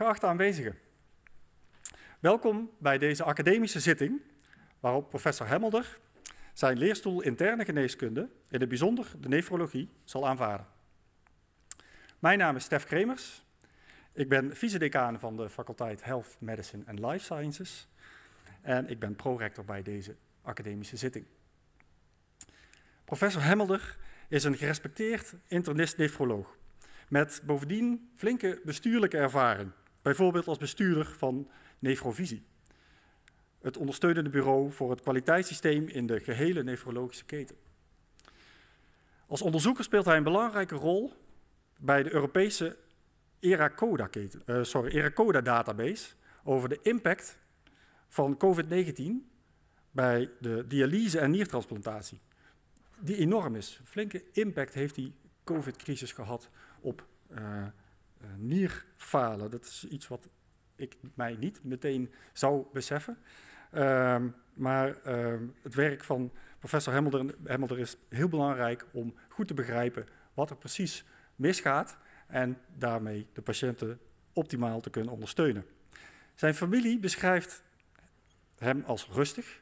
Geachte aanwezigen, welkom bij deze academische zitting waarop professor Hemmelder zijn leerstoel interne geneeskunde, in het bijzonder de nefrologie, zal aanvaarden. Mijn naam is Stef Kremers. Ik ben vice-decaan van de faculteit Health, Medicine and Life Sciences en ik ben prorector bij deze academische zitting. Professor Hemmelder is een gerespecteerd internist-nefroloog met bovendien flinke bestuurlijke ervaring, bijvoorbeeld als bestuurder van Nefrovisie, het ondersteunende bureau voor het kwaliteitssysteem in de gehele nefrologische keten. Als onderzoeker speelt hij een belangrijke rol bij de Europese ERACODA-database uh, over de impact van COVID-19 bij de dialyse en niertransplantatie. Die enorm is. Flinke impact heeft die COVID-crisis gehad op uh, nierfalen. Dat is iets wat ik mij niet meteen zou beseffen. Uh, maar ehm, het werk van professor Hemmelder, Hemmelder is heel belangrijk om goed te begrijpen wat er precies misgaat en daarmee de patiënten optimaal te kunnen ondersteunen. Zijn familie beschrijft hem als rustig,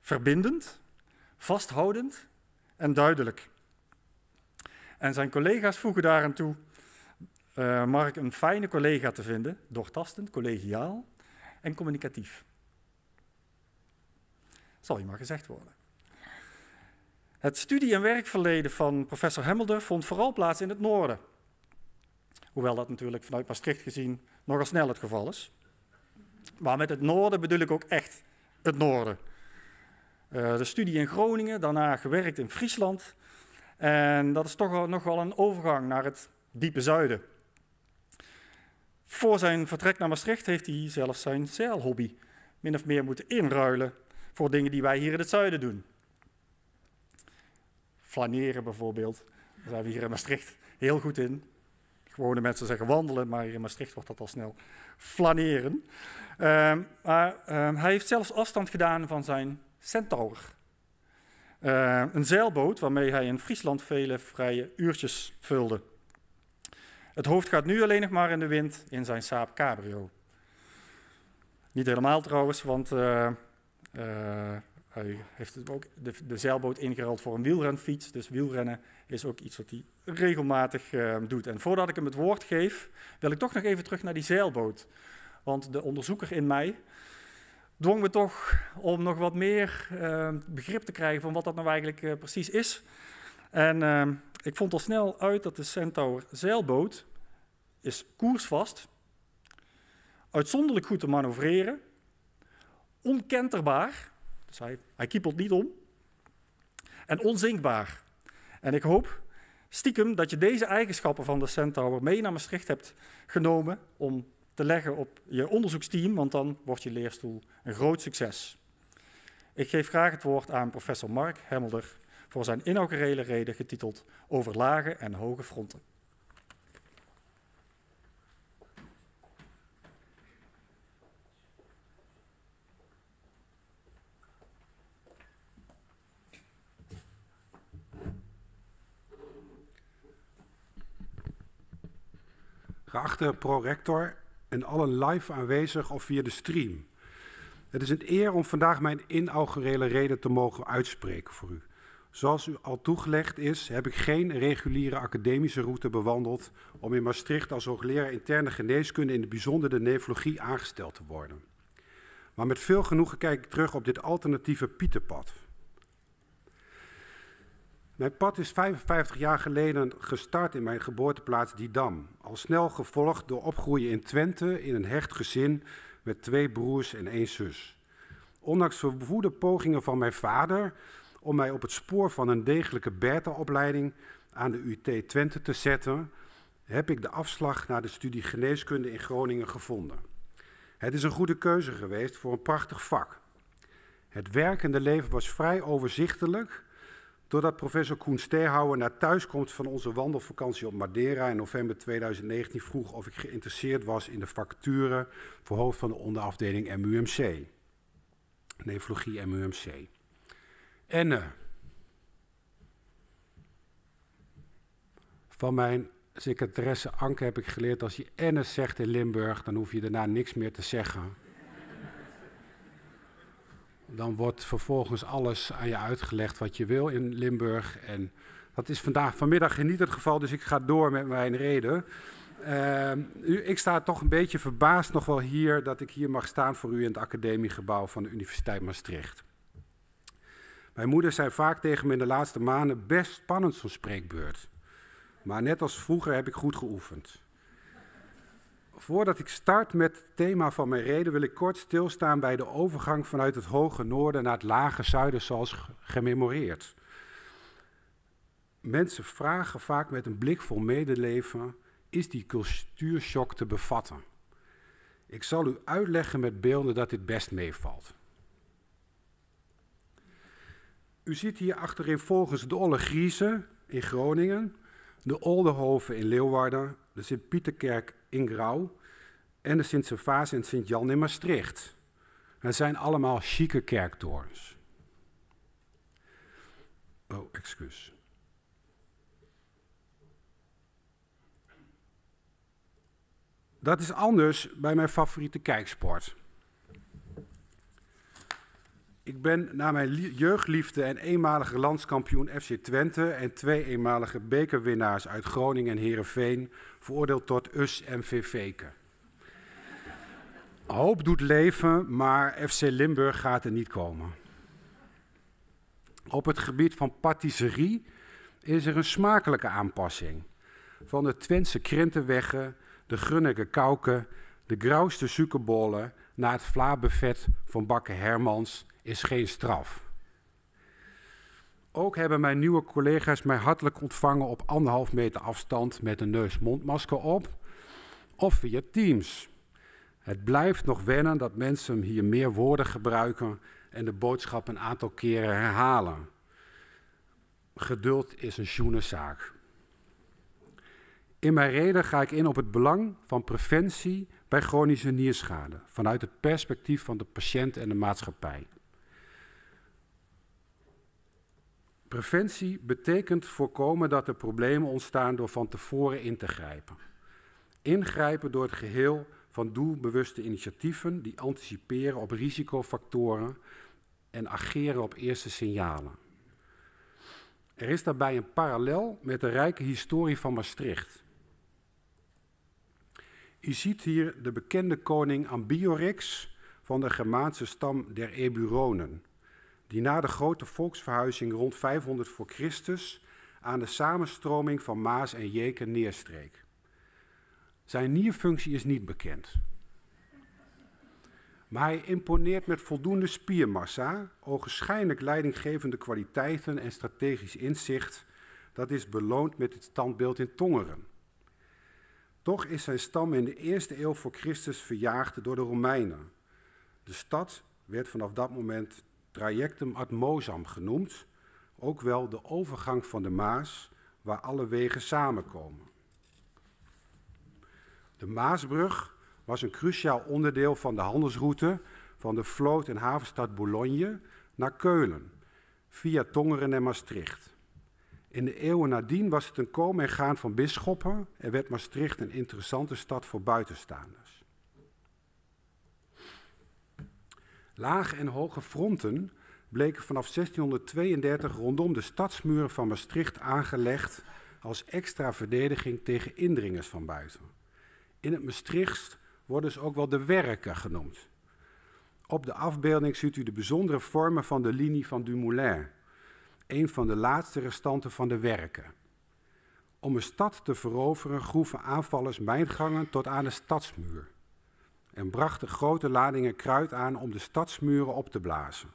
verbindend, vasthoudend en duidelijk. En zijn collega's voegen daaraan toe uh, Mark een fijne collega te vinden, doortastend, collegiaal en communicatief. Zal je maar gezegd worden. Het studie- en werkverleden van professor Hemmelder vond vooral plaats in het noorden. Hoewel dat natuurlijk vanuit Maastricht gezien nogal snel het geval is. Maar met het noorden bedoel ik ook echt het noorden. Uh, de studie in Groningen, daarna gewerkt in Friesland. En dat is toch nog wel een overgang naar het diepe zuiden. Voor zijn vertrek naar Maastricht heeft hij zelfs zijn zeilhobby min of meer moeten inruilen voor dingen die wij hier in het zuiden doen. Flaneren bijvoorbeeld, daar zijn we hier in Maastricht heel goed in. Gewone mensen zeggen wandelen, maar hier in Maastricht wordt dat al snel flaneren. Uh, maar uh, hij heeft zelfs afstand gedaan van zijn Centaur. Uh, een zeilboot waarmee hij in Friesland vele vrije uurtjes vulde. Het hoofd gaat nu alleen nog maar in de wind in zijn Saab Cabrio. Niet helemaal trouwens, want uh, uh, hij heeft ook de, de, zeilboot ingeruild voor een wielrenfiets. Dus wielrennen is ook iets wat hij regelmatig uh, doet. En voordat ik hem het woord geef, wil ik toch nog even terug naar die zeilboot. Want de onderzoeker in mij dwong me toch om nog wat meer begrip te krijgen van wat dat nou eigenlijk precies is. En ik vond al snel uit dat de Centaur zeilboot is koersvast, uitzonderlijk goed te manoeuvreren, onkenterbaar, dus hij, hij kiepelt niet om, en onzinkbaar. En ik hoop stiekem dat je deze eigenschappen van de Centaur mee naar Maastricht hebt genomen om te leggen op je onderzoeksteam, want dan wordt je leerstoel een groot succes. Ik geef graag het woord aan professor Mark Hemmelder voor zijn inaugurele reden getiteld Over lage en hoge fronten. Geachte prorector en allen live aanwezig of via de stream. Het is een eer om vandaag mijn inaugurele reden te mogen uitspreken voor u. Zoals u al toegelegd is, heb ik geen reguliere academische route bewandeld om in Maastricht als hoogleraar interne geneeskunde in het bijzonder de nefrologie aangesteld te worden. Maar met veel genoegen kijk ik terug op dit alternatieve Pieterpad. Mijn pad is 55 jaar geleden gestart in mijn geboorteplaats Didam. Al snel gevolgd door opgroeien in Twente in een hecht gezin met twee broers en één zus. Ondanks verwoede pogingen van mijn vader om mij op het spoor van een degelijke beta-opleiding aan de UT Twente te zetten, heb ik de afslag naar de studie geneeskunde in Groningen gevonden. Het is een goede keuze geweest voor een prachtig vak. Het werkende leven was vrij overzichtelijk, doordat professor Koen Sterhouwer na thuiskomst van onze wandelvakantie op Madeira in november 2019 vroeg of ik geïnteresseerd was in de vacature voor hoofd van de onderafdeling MUMC. Nefrologie MUMC. Enne. Van mijn secretaresse Anke heb ik geleerd, als je Ennis zegt in Limburg, dan hoef je daarna niks meer te zeggen. Dan wordt vervolgens alles aan je uitgelegd wat je wil in Limburg. En dat is vandaag, vanmiddag niet het geval, dus ik ga door met mijn reden. Uh, ik sta toch een beetje verbaasd nog wel hier dat ik hier mag staan voor u in het academiegebouw van de Universiteit Maastricht. Mijn moeder zei vaak tegen me in de laatste maanden best spannend zo'n spreekbeurt. Maar net als vroeger heb ik goed geoefend. Voordat ik start met het thema van mijn reden wil ik kort stilstaan bij de overgang vanuit het hoge noorden naar het lage zuiden zoals gememoreerd. Mensen vragen vaak met een blik vol medeleven, is die cultuurshock te bevatten? Ik zal u uitleggen met beelden dat dit best meevalt. U ziet hier achterin volgens de Olle Grieze in Groningen, de Oldenhoven in Leeuwarden, de Sint-Pieterkerk in Grauw en de Sint-Servaas en Sint-Jan in Maastricht. Het zijn allemaal chique kerktorens. Oh, excuus. Dat is anders bij mijn favoriete kijksport. Ik ben na mijn jeugdliefde en eenmalige landskampioen FC Twente en twee eenmalige bekerwinnaars uit Groningen en Heerenveen veroordeeld tot US MVV'ken. Hoop doet leven, maar FC Limburg gaat er niet komen. Op het gebied van patisserie is er een smakelijke aanpassing. Van de Twentse krentenweggen, de Grunneke kauken, de grauwste suikerbollen naar het vlaabuffet van Bakker Hermans is geen straf. Ook hebben mijn nieuwe collega's mij hartelijk ontvangen op anderhalf meter afstand met een neus-mondmasker op of via Teams. Het blijft nog wennen dat mensen hier meer woorden gebruiken en de boodschap een aantal keren herhalen. Geduld is een schoene zaak. In mijn reden ga ik in op het belang van preventie bij chronische nierschade vanuit het perspectief van de patiënt en de maatschappij. Preventie betekent voorkomen dat er problemen ontstaan door van tevoren in te grijpen. Ingrijpen door het geheel van doelbewuste initiatieven die anticiperen op risicofactoren en ageren op eerste signalen. Er is daarbij een parallel met de rijke historie van Maastricht. U ziet hier de bekende koning Ambiorix van de Germaanse stam der Eburonen, die na de grote volksverhuizing rond 500 voor Christus aan de samenstroming van Maas en Jeken neerstreek. Zijn nierfunctie is niet bekend. Maar hij imponeert met voldoende spiermassa, ogenschijnlijk leidinggevende kwaliteiten en strategisch inzicht. Dat is beloond met het standbeeld in Tongeren. Toch is zijn stam in de eerste eeuw voor Christus verjaagd door de Romeinen. De stad werd vanaf dat moment Trajectum ad Mozam genoemd, ook wel de overgang van de Maas, waar alle wegen samenkomen. De Maasbrug was een cruciaal onderdeel van de handelsroute van de vloot- en havenstad Boulogne naar Keulen, via Tongeren en Maastricht. In de eeuwen nadien was het een komen en gaan van bisschoppen en werd Maastricht een interessante stad voor buitenstaanders. Lage en hoge fronten bleken vanaf 1632 rondom de stadsmuren van Maastricht aangelegd als extra verdediging tegen indringers van buiten. In het Maastricht worden ze ook wel de werken genoemd. Op de afbeelding ziet u de bijzondere vormen van de linie van Dumoulin, een van de laatste restanten van de werken. Om een stad te veroveren groeven aanvallers mijngangen tot aan de stadsmuur en brachten grote ladingen kruid aan om de stadsmuren op te blazen.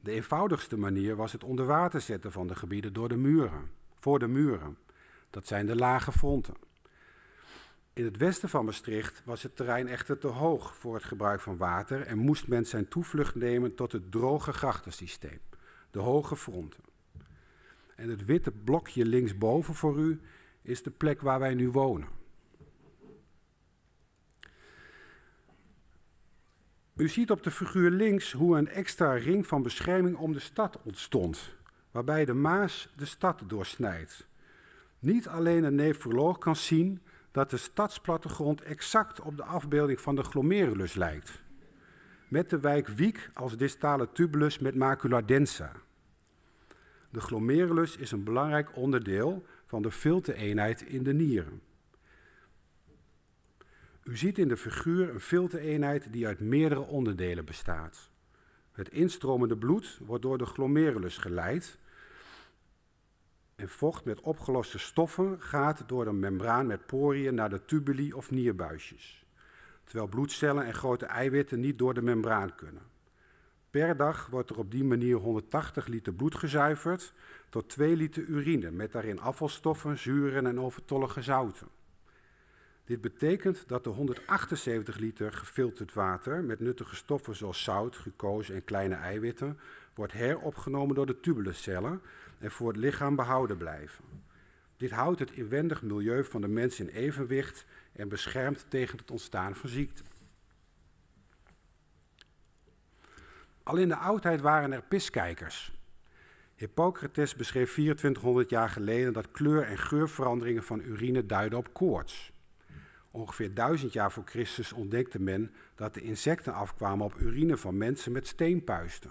De eenvoudigste manier was het onder water zetten van de gebieden door de muren, voor de muren. Dat zijn de lage fronten. In het westen van Maastricht was het terrein echter te hoog voor het gebruik van water en moest men zijn toevlucht nemen tot het droge grachtensysteem, de hoge fronten. En het witte blokje linksboven voor u is de plek waar wij nu wonen. U ziet op de figuur links hoe een extra ring van bescherming om de stad ontstond, waarbij de Maas de stad doorsnijdt. Niet alleen een nefroloog kan zien dat de stadsplattegrond exact op de afbeelding van de glomerulus lijkt. Met de wijk Wiek als distale tubulus met macula densa. De glomerulus is een belangrijk onderdeel van de filtereenheid in de nieren. U ziet in de figuur een filtereenheid die uit meerdere onderdelen bestaat. Het instromende bloed wordt door de glomerulus geleid en vocht met opgeloste stoffen gaat door de membraan met poriën naar de tubuli of nierbuisjes, terwijl bloedcellen en grote eiwitten niet door de membraan kunnen. Per dag wordt er op die manier 180 liter bloed gezuiverd tot 2 liter urine met daarin afvalstoffen, zuren en overtollige zouten. Dit betekent dat de 178 liter gefilterd water met nuttige stoffen zoals zout, glucose en kleine eiwitten wordt heropgenomen door de tubuluscellen en voor het lichaam behouden blijven. Dit houdt het inwendig milieu van de mens in evenwicht en beschermt tegen het ontstaan van ziekten. Al in de oudheid waren er piskijkers. Hippocrates beschreef 2400 jaar geleden dat kleur- en geurveranderingen van urine duiden op koorts. Ongeveer duizend jaar voor Christus ontdekte men dat de insecten afkwamen op urine van mensen met steenpuisten.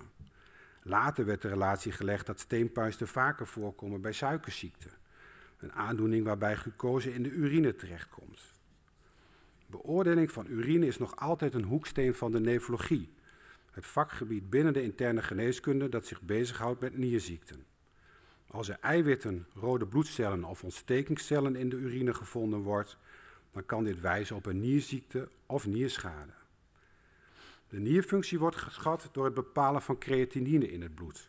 Later werd de relatie gelegd dat steenpuisten vaker voorkomen bij suikerziekte, een aandoening waarbij glucose in de urine terechtkomt. Beoordeling van urine is nog altijd een hoeksteen van de nefrologie, het vakgebied binnen de interne geneeskunde dat zich bezighoudt met nierziekten. Als er eiwitten, rode bloedcellen of ontstekingscellen in de urine gevonden wordt, dan kan dit wijzen op een nierziekte of nierschade. De nierfunctie wordt geschat door het bepalen van creatinine in het bloed.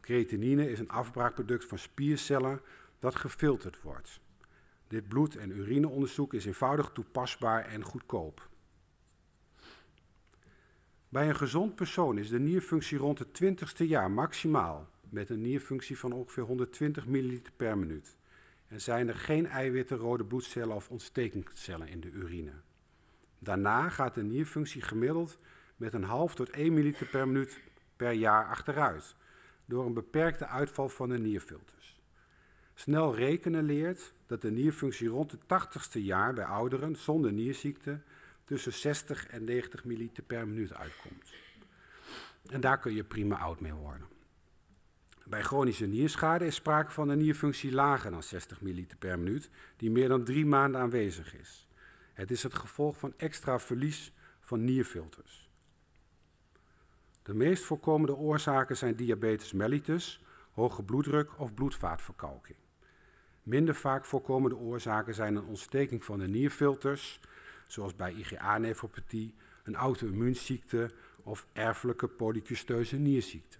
Creatinine is een afbraakproduct van spiercellen dat gefilterd wordt. Dit bloed- en urineonderzoek is eenvoudig toepasbaar en goedkoop. Bij een gezond persoon is de nierfunctie rond het 20ste jaar maximaal, met een nierfunctie van ongeveer 120 ml per minuut. En zijn er geen eiwitten, rode bloedcellen of ontstekingscellen in de urine. Daarna gaat de nierfunctie gemiddeld met een half tot 1 ml per minuut per jaar achteruit, door een beperkte uitval van de nierfilters. Snel rekenen leert dat de nierfunctie rond het 80ste jaar bij ouderen zonder nierziekte tussen 60 en 90 ml per minuut uitkomt. En daar kun je prima oud mee worden. Bij chronische nierschade is sprake van een nierfunctie lager dan 60 ml per minuut, die meer dan drie maanden aanwezig is. Het is het gevolg van extra verlies van nierfilters. De meest voorkomende oorzaken zijn diabetes mellitus, hoge bloeddruk of bloedvaatverkalking. Minder vaak voorkomende oorzaken zijn een ontsteking van de nierfilters, zoals bij IgA-nefropathie, een auto-immuunziekte of erfelijke polycysteuze nierziekte.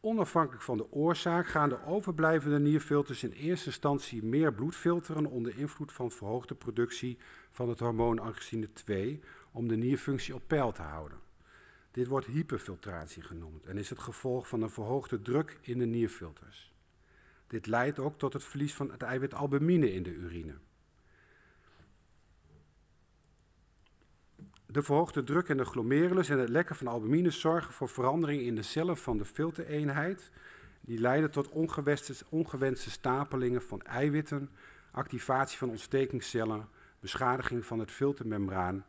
Onafhankelijk van de oorzaak gaan de overblijvende nierfilters in eerste instantie meer bloed filteren onder invloed van verhoogde productie van het hormoon angiosine 2 om de nierfunctie op peil te houden. Dit wordt hyperfiltratie genoemd en is het gevolg van een verhoogde druk in de nierfilters. Dit leidt ook tot het verlies van het eiwit albumine in de urine. De verhoogde druk in de glomerulus en het lekken van albumine zorgen voor verandering in de cellen van de filtereenheid. Die leiden tot ongewenste stapelingen van eiwitten, activatie van ontstekingscellen, beschadiging van het filtermembraan,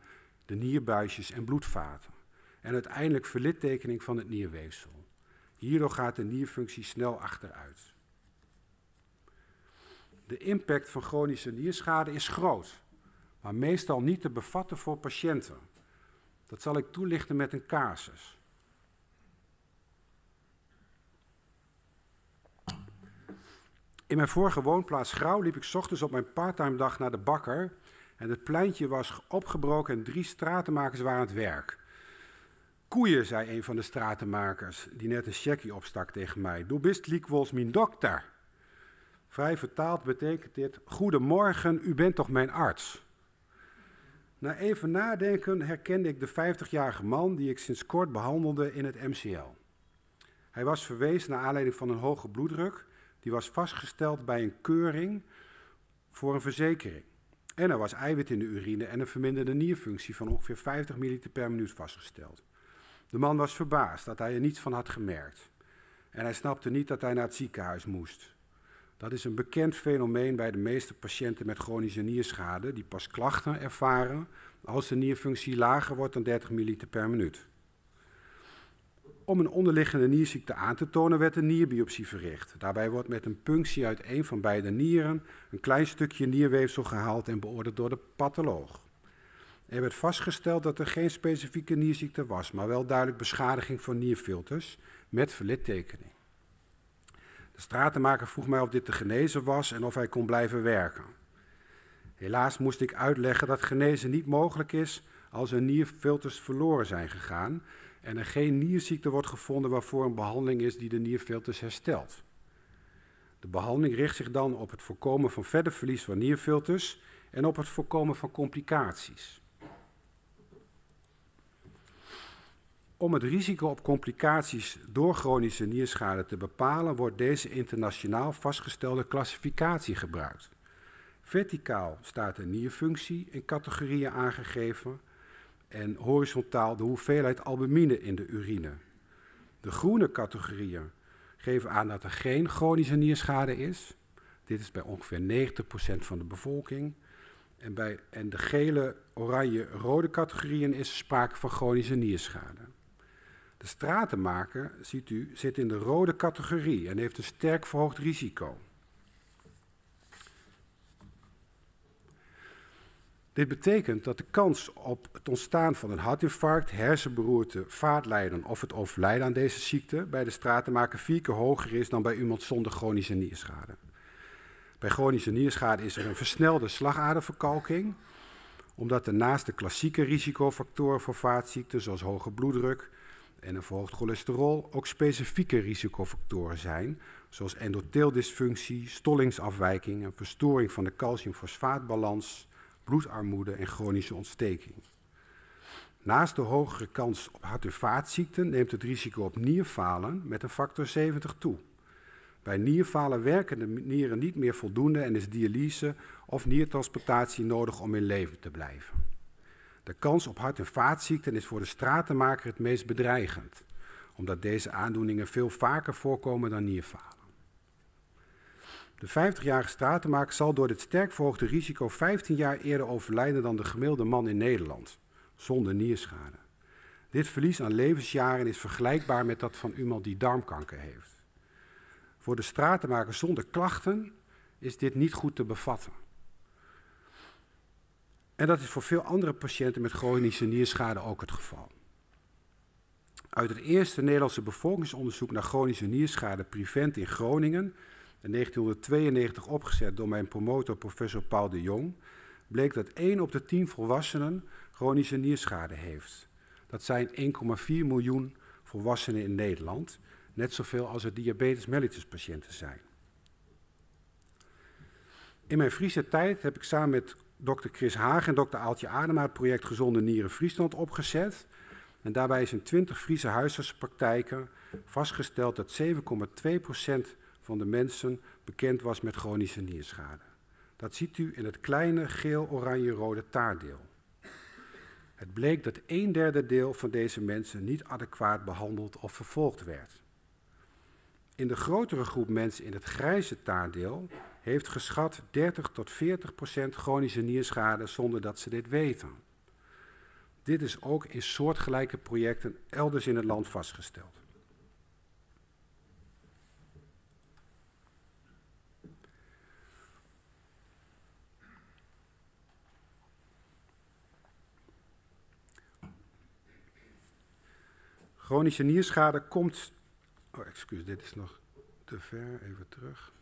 de nierbuisjes en bloedvaten. En uiteindelijk verlittekening van het nierweefsel. Hierdoor gaat de nierfunctie snel achteruit. De impact van chronische nierschade is groot, maar meestal niet te bevatten voor patiënten. Dat zal ik toelichten met een casus. In mijn vorige woonplaats Grauw liep ik ochtends op mijn parttime dag naar de bakker. En het pleintje was opgebroken en drie stratenmakers waren aan het werk. Koeien, zei een van de stratenmakers, die net een checkie opstak tegen mij. Du bist likwols mijn dokter. Vrij vertaald betekent dit: Goedemorgen, u bent toch mijn arts? Na even nadenken herkende ik de 50-jarige man die ik sinds kort behandelde in het MCL. Hij was verwezen naar aanleiding van een hoge bloeddruk, die was vastgesteld bij een keuring voor een verzekering. En er was eiwit in de urine en een verminderde nierfunctie van ongeveer 50 ml per minuut vastgesteld. De man was verbaasd dat hij er niets van had gemerkt. en hij snapte niet dat hij naar het ziekenhuis moest. Dat is een bekend fenomeen bij de meeste patiënten met chronische nierschade, die pas klachten ervaren als de nierfunctie lager wordt dan 30 ml per minuut. Om een onderliggende nierziekte aan te tonen werd een nierbiopsie verricht. Daarbij wordt met een punctie uit een van beide nieren een klein stukje nierweefsel gehaald en beoordeeld door de patholoog. Er werd vastgesteld dat er geen specifieke nierziekte was, maar wel duidelijk beschadiging van nierfilters met verlittekening. De stratenmaker vroeg mij of dit te genezen was en of hij kon blijven werken. Helaas moest ik uitleggen dat genezen niet mogelijk is als er nierfilters verloren zijn gegaan en er geen nierziekte wordt gevonden waarvoor een behandeling is die de nierfilters herstelt. De behandeling richt zich dan op het voorkomen van verder verlies van nierfilters en op het voorkomen van complicaties. Om het risico op complicaties door chronische nierschade te bepalen, wordt deze internationaal vastgestelde klassificatie gebruikt. Verticaal staat de nierfunctie in categorieën aangegeven en horizontaal de hoeveelheid albumine in de urine. De groene categorieën geven aan dat er geen chronische nierschade is. Dit is bij ongeveer 90% van de bevolking. En, bij, en de gele, oranje, rode categorieën is sprake van chronische nierschade. De stratenmaker, ziet u, zit in de rode categorie en heeft een sterk verhoogd risico. Dit betekent dat de kans op het ontstaan van een hartinfarct, hersenberoerte, vaatlijden of het overlijden aan deze ziekte bij de stratenmaker vier keer hoger is dan bij iemand zonder chronische nierschade. Bij chronische nierschade is er een versnelde slagaderverkalking, omdat er naast de klassieke risicofactoren voor vaatziekten, zoals hoge bloeddruk en een verhoogd cholesterol, ook specifieke risicofactoren zijn, zoals endotheeldysfunctie, stollingsafwijking, een verstoring van de calciumfosfaatbalans, bloedarmoede en chronische ontsteking. Naast de hogere kans op hart- en vaatziekten neemt het risico op nierfalen met een factor 70 toe. Bij nierfalen werken de nieren niet meer voldoende en is dialyse of niertransplantatie nodig om in leven te blijven. De kans op hart- en vaatziekten is voor de stratenmaker het meest bedreigend, omdat deze aandoeningen veel vaker voorkomen dan nierfalen. De 50-jarige stratenmaker zal door dit sterk verhoogde risico 15 jaar eerder overlijden dan de gemiddelde man in Nederland, zonder nierschade. Dit verlies aan levensjaren is vergelijkbaar met dat van iemand die darmkanker heeft. Voor de stratenmaker zonder klachten is dit niet goed te bevatten. En dat is voor veel andere patiënten met chronische nierschade ook het geval. Uit het eerste Nederlandse bevolkingsonderzoek naar chronische nierschade Prevent in Groningen in 1992 opgezet door mijn promotor professor Paul de Jong, bleek dat 1 op de 10 volwassenen chronische nierschade heeft. Dat zijn 1,4 miljoen volwassenen in Nederland, net zoveel als er diabetes mellitus patiënten zijn. In mijn Friese tijd heb ik samen met dokter Chris Haag en dokter Aaltje Adema het project Gezonde Nieren Friesland opgezet. En daarbij is in 20 Friese huisartsenpraktijken vastgesteld dat 7,2% van de mensen bekend was met chronische nierschade. Dat ziet u in het kleine geel-oranje-rode taardeel. Het bleek dat een derde deel van deze mensen niet adequaat behandeld of vervolgd werd. In de grotere groep mensen in het grijze taardeel heeft geschat 30 tot 40 procent chronische nierschade zonder dat ze dit weten. Dit is ook in soortgelijke projecten elders in het land vastgesteld. Chronische nierschade komt. Oh, excuus, dit is nog te ver. Even terug.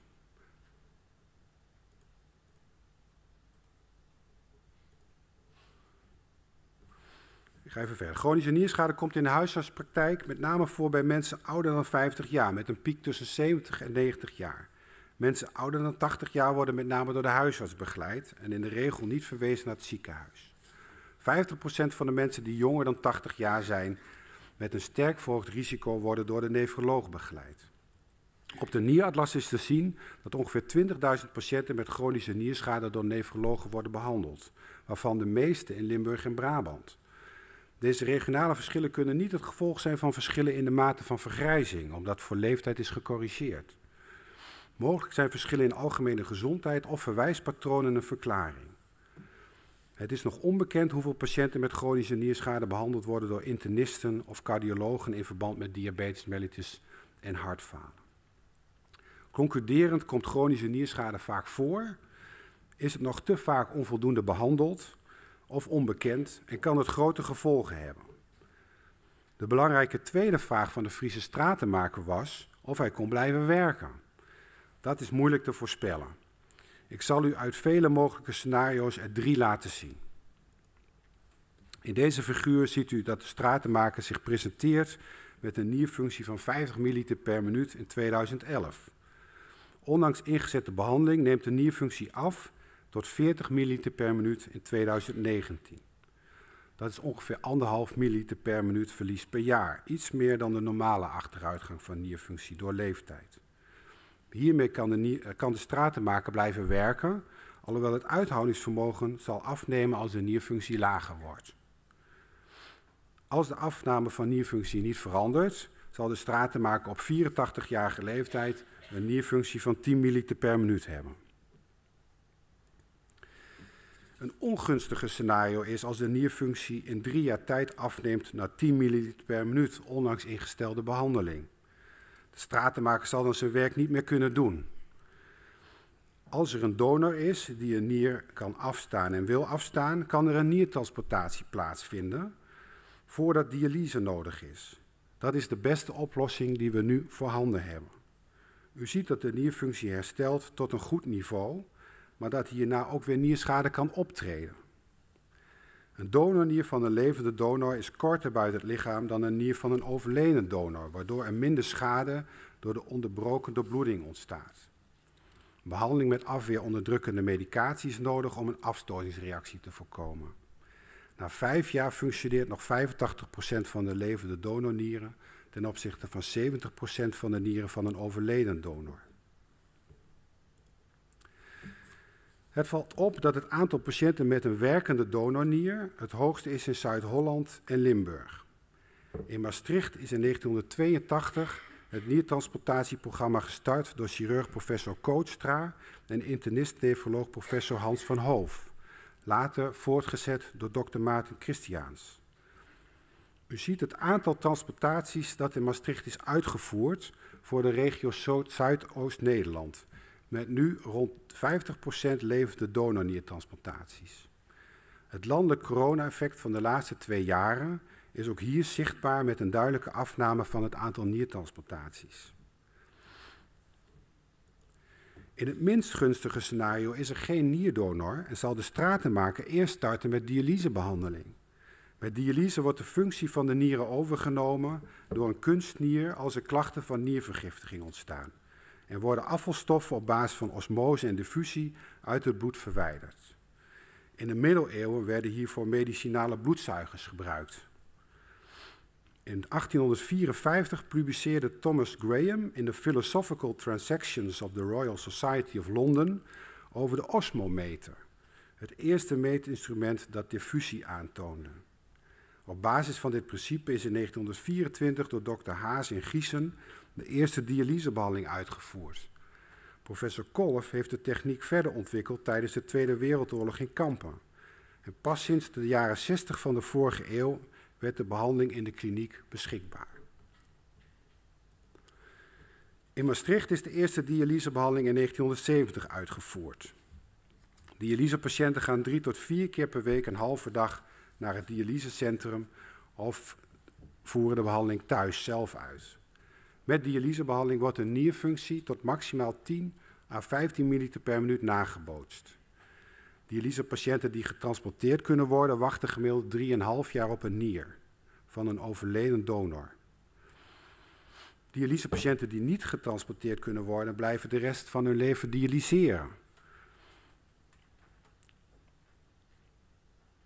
Ik ga even verder. Chronische nierschade komt in de huisartspraktijk met name voor bij mensen ouder dan 50 jaar, met een piek tussen 70 en 90 jaar. Mensen ouder dan 80 jaar worden met name door de huisarts begeleid en in de regel niet verwezen naar het ziekenhuis. 50% van de mensen die jonger dan 80 jaar zijn, met een sterk verhoogd risico worden door de nefroloog begeleid. Op de nieratlas is te zien dat ongeveer 20.000 patiënten met chronische nierschade door nefrologen worden behandeld, waarvan de meeste in Limburg en Brabant. Deze regionale verschillen kunnen niet het gevolg zijn van verschillen in de mate van vergrijzing, omdat voor leeftijd is gecorrigeerd. Mogelijk zijn verschillen in algemene gezondheid of verwijspatronen een verklaring. Het is nog onbekend hoeveel patiënten met chronische nierschade behandeld worden door internisten of cardiologen in verband met diabetes mellitus en hartfalen. Concluderend komt chronische nierschade vaak voor, is het nog te vaak onvoldoende behandeld of onbekend en kan het grote gevolgen hebben. De belangrijke tweede vraag van de Friese stratenmaker was of hij kon blijven werken. Dat is moeilijk te voorspellen. Ik zal u uit vele mogelijke scenario's er drie laten zien. In deze figuur ziet u dat de stratenmaker zich presenteert met een nierfunctie van 50 ml per minuut in 2011. Ondanks ingezette behandeling neemt de nierfunctie af tot 40 ml per minuut in 2019. Dat is ongeveer 1,5 ml per minuut verlies per jaar. Iets meer dan de normale achteruitgang van nierfunctie door leeftijd. Hiermee kan de, nier, kan de stratenmaker blijven werken, alhoewel het uithoudingsvermogen zal afnemen als de nierfunctie lager wordt. Als de afname van nierfunctie niet verandert, zal de stratenmaker op 84-jarige leeftijd een nierfunctie van 10 ml per minuut hebben. Een ongunstige scenario is als de nierfunctie in drie jaar tijd afneemt naar 10 ml per minuut, ondanks ingestelde behandeling. De stratenmaker zal dan zijn werk niet meer kunnen doen. Als er een donor is die een nier kan afstaan en wil afstaan, kan er een niertransplantatie plaatsvinden voordat dialyse nodig is. Dat is de beste oplossing die we nu voorhanden hebben. U ziet dat de nierfunctie herstelt tot een goed niveau, maar dat hierna ook weer nierschade kan optreden. Een donornier van een levende donor is korter buiten het lichaam dan een nier van een overleden donor, waardoor er minder schade door de onderbroken doorbloeding ontstaat. Behandeling met afweeronderdrukkende medicatie is nodig om een afstotingsreactie te voorkomen. Na vijf jaar functioneert nog 85% van de levende donornieren ten opzichte van 70% van de nieren van een overleden donor. Het valt op dat het aantal patiënten met een werkende donornier het hoogste is in Zuid-Holland en Limburg. In Maastricht is in 1982 het niertransplantatieprogramma gestart door chirurg professor Kootstra en internist-nefroloog professor Hans van Hoof, later voortgezet door dokter Maarten Christiaans. U ziet het aantal transplantaties dat in Maastricht is uitgevoerd voor de regio Zuidoost-Nederland met nu rond 50% levende donorniertransplantaties. Het landelijk corona-effect van de laatste twee jaren is ook hier zichtbaar met een duidelijke afname van het aantal niertransplantaties. In het minst gunstige scenario is er geen nierdonor en zal de stratenmaker eerst starten met dialysebehandeling. Met dialyse wordt de functie van de nieren overgenomen door een kunstnier als er klachten van niervergiftiging ontstaan en worden afvalstoffen op basis van osmose en diffusie uit het bloed verwijderd. In de middeleeuwen werden hiervoor medicinale bloedzuigers gebruikt. In 1854 publiceerde Thomas Graham in de Philosophical Transactions of the Royal Society of London over de osmometer, het eerste meetinstrument dat diffusie aantoonde. Op basis van dit principe is in 1924 door Dr. Haas in Gießen de eerste dialysebehandeling uitgevoerd. Professor Kolff heeft de techniek verder ontwikkeld tijdens de Tweede Wereldoorlog in Kampen. En pas sinds de jaren 60 van de vorige eeuw werd de behandeling in de kliniek beschikbaar. In Maastricht is de eerste dialysebehandeling in 1970 uitgevoerd. Dialysepatiënten gaan drie tot vier keer per week een halve dag naar het dialysecentrum of voeren de behandeling thuis zelf uit. Met dialysebehandeling wordt de nierfunctie tot maximaal 10 à 15 ml per minuut nagebootst. Dialysepatiënten die getransporteerd kunnen worden, wachten gemiddeld 3,5 jaar op een nier van een overleden donor. Dialysepatiënten die niet getransporteerd kunnen worden, blijven de rest van hun leven dialyseren.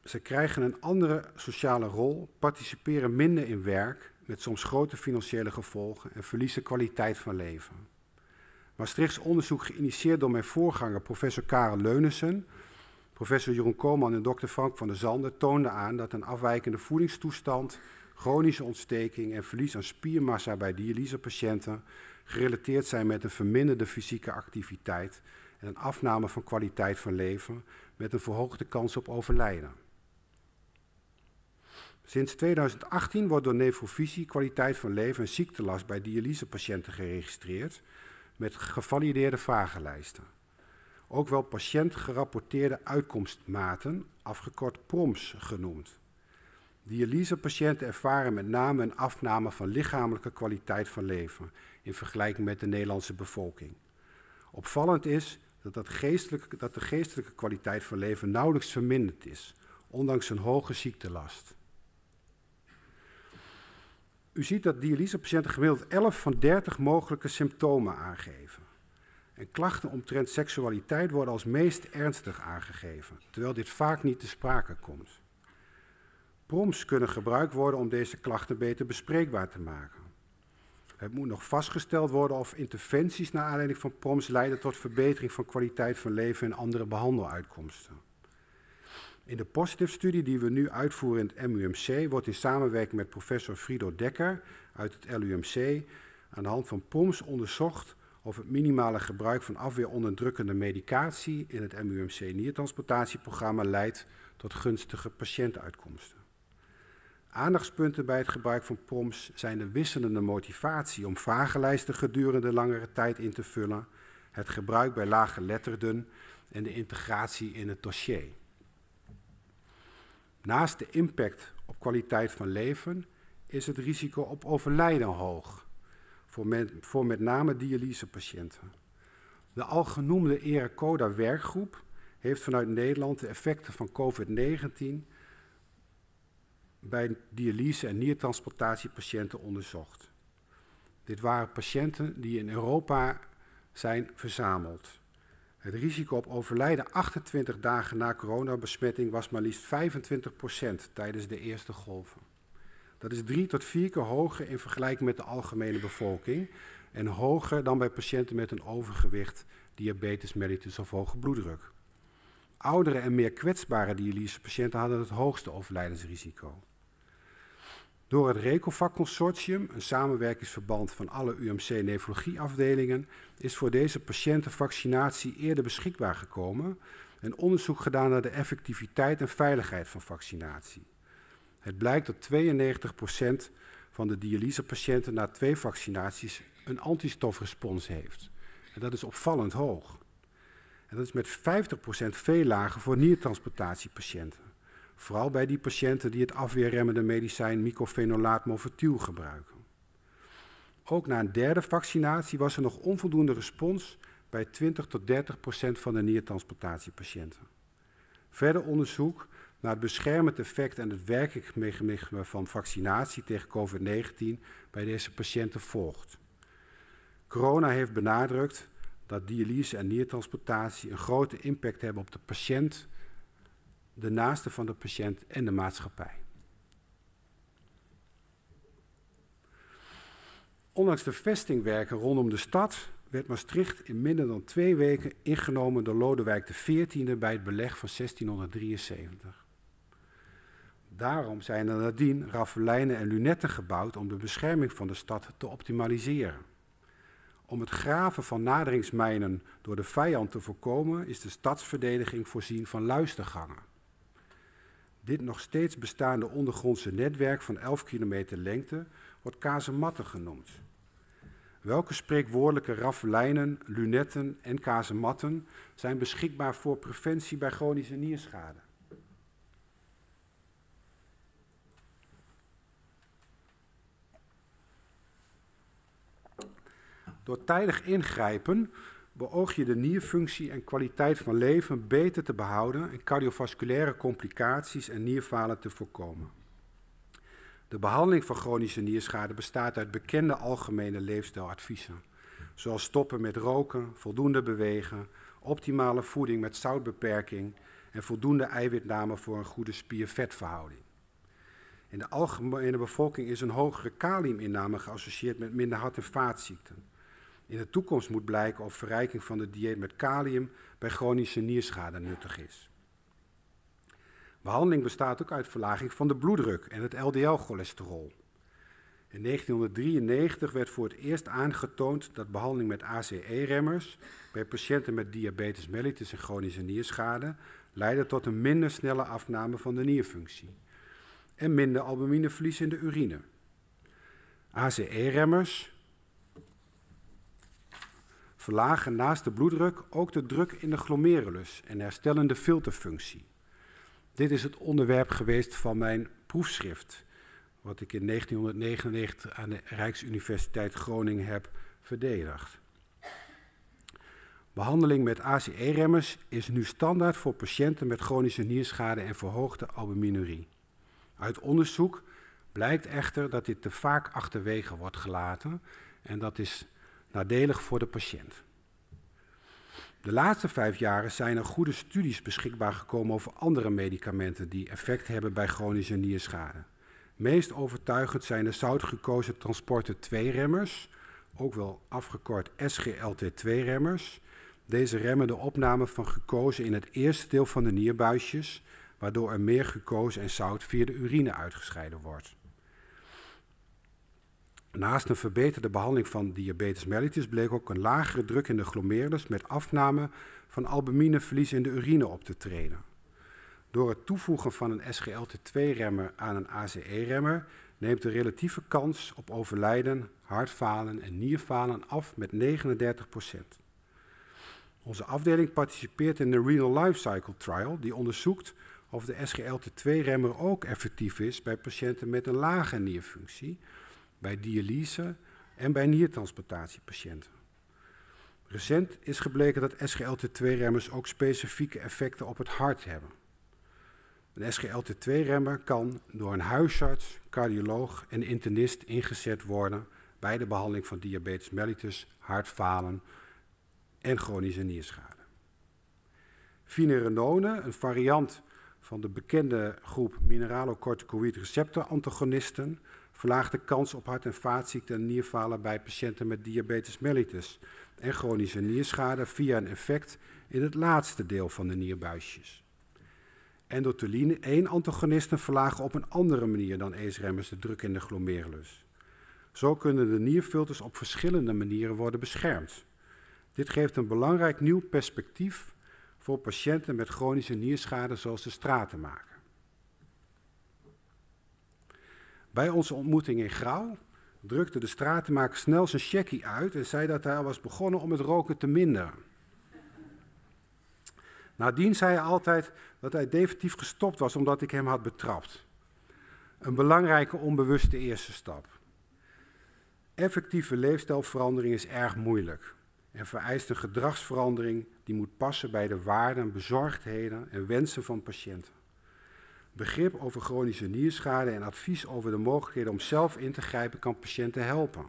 Ze krijgen een andere sociale rol, participeren minder in werk met soms grote financiële gevolgen en verliezen kwaliteit van leven. Maastrichts onderzoek geïnitieerd door mijn voorganger professor Karel Leunissen Professor Jeroen Koolman en dokter Frank van der Zanden toonden aan dat een afwijkende voedingstoestand, chronische ontsteking en verlies aan spiermassa bij dialysepatiënten gerelateerd zijn met een verminderde fysieke activiteit en een afname van kwaliteit van leven met een verhoogde kans op overlijden. Sinds 2018 wordt door nefrovisie kwaliteit van leven en ziektelast bij dialysepatiënten geregistreerd met gevalideerde vragenlijsten. Ook wel patiëntgerapporteerde uitkomstmaten, afgekort PROMS genoemd. Dialysepatiënten ervaren met name een afname van lichamelijke kwaliteit van leven in vergelijking met de Nederlandse bevolking. Opvallend is dat, dat, geestelijke, dat de geestelijke kwaliteit van leven nauwelijks verminderd is, ondanks een hoge ziektelast. U ziet dat dialysepatiënten gemiddeld 11 van 30 mogelijke symptomen aangeven. En klachten omtrent seksualiteit worden als meest ernstig aangegeven, terwijl dit vaak niet te sprake komt. Proms kunnen gebruikt worden om deze klachten beter bespreekbaar te maken. Het moet nog vastgesteld worden of interventies naar aanleiding van PROMS leiden tot verbetering van kwaliteit van leven en andere behandeluitkomsten. In de Positive-studie die we nu uitvoeren in het MUMC wordt in samenwerking met professor Frido Dekker uit het LUMC aan de hand van PROMS onderzocht of het minimale gebruik van afweeronderdrukkende medicatie in het MUMC niertransplantatieprogramma leidt tot gunstige patiëntuitkomsten. Aandachtspunten bij het gebruik van PROMS zijn de wisselende motivatie om vragenlijsten gedurende langere tijd in te vullen, het gebruik bij lage letterden en de integratie in het dossier. Naast de impact op kwaliteit van leven is het risico op overlijden hoog, voor met, voor met name dialysepatiënten. De algenoemde ERACODA-werkgroep heeft vanuit Nederland de effecten van COVID-19 bij dialyse- en niertransplantatiepatiënten onderzocht. Dit waren patiënten die in Europa zijn verzameld. Het risico op overlijden 28 dagen na coronabesmetting was maar liefst 25% tijdens de eerste golven. Dat is drie tot vier keer hoger in vergelijking met de algemene bevolking en hoger dan bij patiënten met een overgewicht, diabetes mellitus of hoge bloeddruk. Oudere en meer kwetsbare dialysepatiënten hadden het hoogste overlijdensrisico. Door het Recovac Consortium, een samenwerkingsverband van alle UMC-nefrologieafdelingen, is voor deze patiënten vaccinatie eerder beschikbaar gekomen en onderzoek gedaan naar de effectiviteit en veiligheid van vaccinatie. Het blijkt dat 92% van de dialysepatiënten na twee vaccinaties een antistofrespons heeft. En dat is opvallend hoog. En dat is met 50% veel lager voor niertransplantatiepatiënten. Vooral bij die patiënten die het afweerremmende medicijn mycophenolaat mofetyl gebruiken. Ook na een derde vaccinatie was er nog onvoldoende respons bij 20 tot 30 procent van de niertransplantatiepatiënten. Verder onderzoek naar het beschermend effect en het werkingsmechanisme van vaccinatie tegen COVID-19 bij deze patiënten volgt. Corona heeft benadrukt dat dialyse en niertransplantatie een grote impact hebben op de patiënt de naaste van de patiënt en de maatschappij. Ondanks de vestingwerken rondom de stad werd Maastricht in minder dan twee weken ingenomen door Lodewijk XIV bij het beleg van 1673. Daarom zijn er nadien raffelijnen en lunetten gebouwd om de bescherming van de stad te optimaliseren. Om het graven van naderingsmijnen door de vijand te voorkomen is de stadsverdediging voorzien van luistergangen. Dit nog steeds bestaande ondergrondse netwerk van 11 kilometer lengte wordt kazematten genoemd. Welke spreekwoordelijke raffelijnen, lunetten en kazematten zijn beschikbaar voor preventie bij chronische nierschade? Door tijdig ingrijpen beoog je de nierfunctie en kwaliteit van leven beter te behouden en cardiovasculaire complicaties en nierfalen te voorkomen. De behandeling van chronische nierschade bestaat uit bekende algemene leefstijladviezen, zoals stoppen met roken, voldoende bewegen, optimale voeding met zoutbeperking en voldoende eiwitname voor een goede spier-vetverhouding. In de algemene bevolking is een hogere kaliuminname geassocieerd met minder hart- en vaatziekten. In de toekomst moet blijken of verrijking van de dieet met kalium bij chronische nierschade nuttig is. Behandeling bestaat ook uit verlaging van de bloeddruk en het LDL-cholesterol. In 1993 werd voor het eerst aangetoond dat behandeling met ACE-remmers bij patiënten met diabetes mellitus en chronische nierschade leidde tot een minder snelle afname van de nierfunctie en minder albumineverlies in de urine. ACE-remmers verlagen naast de bloeddruk ook de druk in de glomerulus en herstellen de filterfunctie. Dit is het onderwerp geweest van mijn proefschrift, wat ik in 1999 aan de Rijksuniversiteit Groningen heb verdedigd. Behandeling met ACE-remmers is nu standaard voor patiënten met chronische nierschade en verhoogde albuminurie. Uit onderzoek blijkt echter dat dit te vaak achterwege wordt gelaten en dat is nadelig voor de patiënt. De laatste vijf jaren zijn er goede studies beschikbaar gekomen over andere medicamenten die effect hebben bij chronische nierschade. Meest overtuigend zijn de zoutglucose transporter 2-remmers, ook wel afgekort SGLT2-remmers. Deze remmen de opname van glucose in het eerste deel van de nierbuisjes, waardoor er meer glucose en zout via de urine uitgescheiden wordt. Naast een verbeterde behandeling van diabetes mellitus bleek ook een lagere druk in de glomerulus met afname van albumine-verlies in de urine op te treden. Door het toevoegen van een SGLT2-remmer aan een ACE-remmer neemt de relatieve kans op overlijden, hartfalen en nierfalen af met 39% Onze afdeling participeert in de Renal Life Cycle Trial, die onderzoekt of de SGLT2-remmer ook effectief is bij patiënten met een lage nierfunctie, bij dialyse en bij niertransplantatiepatiënten. Recent is gebleken dat SGLT2-remmers ook specifieke effecten op het hart hebben. Een SGLT2-remmer kan door een huisarts, cardioloog en internist ingezet worden bij de behandeling van diabetes mellitus, hartfalen en chronische nierschade. Finerenone, een variant van de bekende groep mineralocorticoïd receptor-antagonisten, verlaagt de kans op hart- en vaatziekten en nierfalen bij patiënten met diabetes mellitus en chronische nierschade via een effect in het laatste deel van de nierbuisjes. Endotoline, één antagonisten verlagen op een andere manier dan ACE-remmers de druk in de glomerulus. Zo kunnen de nierfilters op verschillende manieren worden beschermd. Dit geeft een belangrijk nieuw perspectief voor patiënten met chronische nierschade zoals de stratenmaker. Bij onze ontmoeting in Grauw drukte de stratenmaker snel zijn checkie uit en zei dat hij al was begonnen om het roken te minderen. Nadien zei hij altijd dat hij definitief gestopt was omdat ik hem had betrapt. Een belangrijke onbewuste eerste stap. Effectieve leefstijlverandering is erg moeilijk en vereist een gedragsverandering die moet passen bij de waarden, bezorgdheden en wensen van patiënten. Begrip over chronische nierschade en advies over de mogelijkheden om zelf in te grijpen kan patiënten helpen.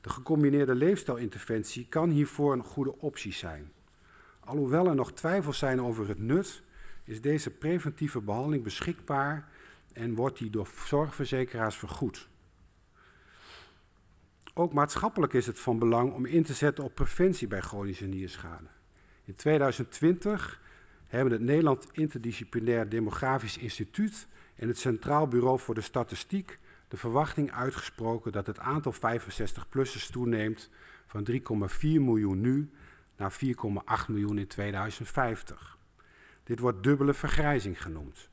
De gecombineerde leefstijlinterventie kan hiervoor een goede optie zijn. Alhoewel er nog twijfels zijn over het nut, is deze preventieve behandeling beschikbaar en wordt die door zorgverzekeraars vergoed. Ook maatschappelijk is het van belang om in te zetten op preventie bij chronische nierschade. In 2020 hebben het Nederland Interdisciplinair Demografisch Instituut en het Centraal Bureau voor de Statistiek de verwachting uitgesproken dat het aantal 65-plussers toeneemt van 3,4 miljoen nu naar 4,8 miljoen in 2050. Dit wordt dubbele vergrijzing genoemd.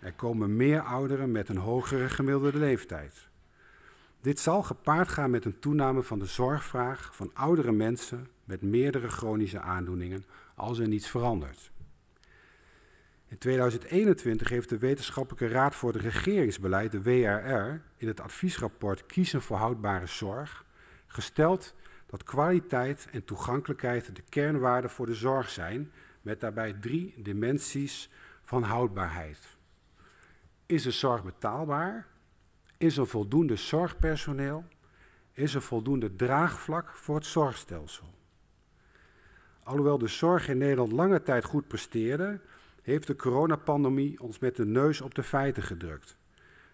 Er komen meer ouderen met een hogere gemiddelde leeftijd. Dit zal gepaard gaan met een toename van de zorgvraag van oudere mensen met meerdere chronische aandoeningen als er niets verandert. In 2021 heeft de Wetenschappelijke Raad voor het Regeringsbeleid, de WRR, in het adviesrapport Kiezen voor houdbare zorg gesteld dat kwaliteit en toegankelijkheid de kernwaarden voor de zorg zijn, met daarbij drie dimensies van houdbaarheid. Is de zorg betaalbaar? Is er voldoende zorgpersoneel? Is er voldoende draagvlak voor het zorgstelsel? Alhoewel de zorg in Nederland lange tijd goed presteerde, heeft de coronapandemie ons met de neus op de feiten gedrukt.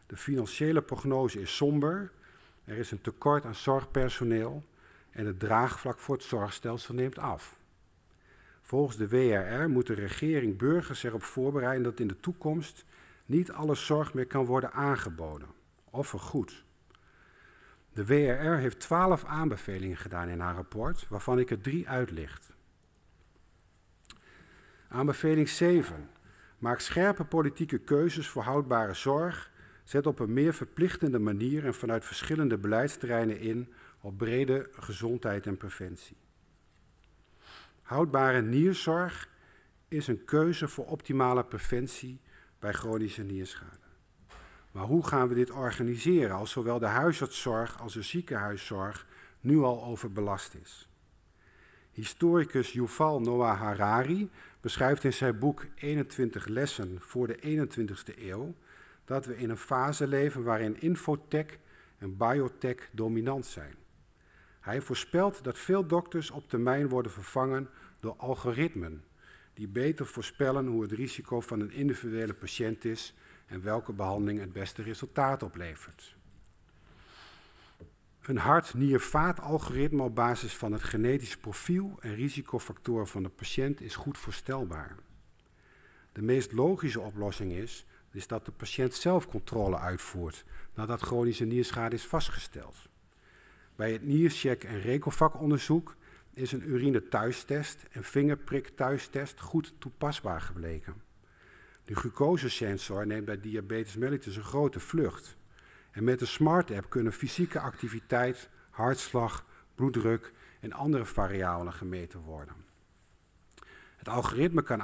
De financiële prognose is somber, er is een tekort aan zorgpersoneel en het draagvlak voor het zorgstelsel neemt af. Volgens de WRR moet de regering burgers erop voorbereiden dat in de toekomst niet alle zorg meer kan worden aangeboden of vergoed. De WRR heeft twaalf aanbevelingen gedaan in haar rapport, waarvan ik er drie uitlicht. Aanbeveling 7. Maak scherpe politieke keuzes voor houdbare zorg. Zet op een meer verplichtende manier en vanuit verschillende beleidsterreinen in op brede gezondheid en preventie. Houdbare nierzorg is een keuze voor optimale preventie bij chronische nierschade. Maar hoe gaan we dit organiseren als zowel de huisartszorg als de ziekenhuiszorg nu al overbelast is? Historicus Yuval Noah Harari beschrijft in zijn boek 21 lessen voor de 21ste eeuw dat we in een fase leven waarin infotech en biotech dominant zijn. Hij voorspelt dat veel dokters op termijn worden vervangen door algoritmen die beter voorspellen hoe het risico van een individuele patiënt is en welke behandeling het beste resultaat oplevert. Een hart-nier-vaat-algoritme op basis van het genetisch profiel en risicofactoren van de patiënt is goed voorstelbaar. De meest logische oplossing is, dat de patiënt zelf controle uitvoert nadat chronische nierschade is vastgesteld. Bij het niercheck- en rekelvakonderzoek is een urine thuistest en vingerprik thuistest goed toepasbaar gebleken. De glucosesensor neemt bij diabetes mellitus een grote vlucht. En met de Smart App kunnen fysieke activiteit, hartslag, bloeddruk en andere variabelen gemeten worden. Het algoritme kan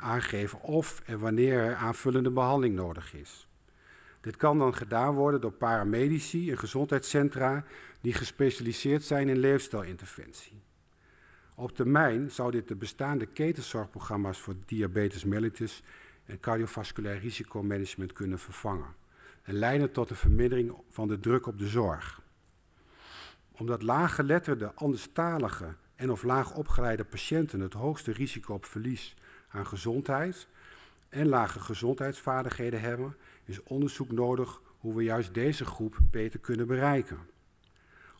aangeven of en wanneer er aanvullende behandeling nodig is. Dit kan dan gedaan worden door paramedici en gezondheidscentra die gespecialiseerd zijn in leefstijlinterventie. Op termijn zou dit de bestaande ketenzorgprogramma's voor diabetes mellitus en cardiovasculair risicomanagement kunnen vervangen en leiden tot een vermindering van de druk op de zorg. Omdat laaggeletterde, anderstalige en of laag opgeleide patiënten het hoogste risico op verlies aan gezondheid en lage gezondheidsvaardigheden hebben, is onderzoek nodig hoe we juist deze groep beter kunnen bereiken.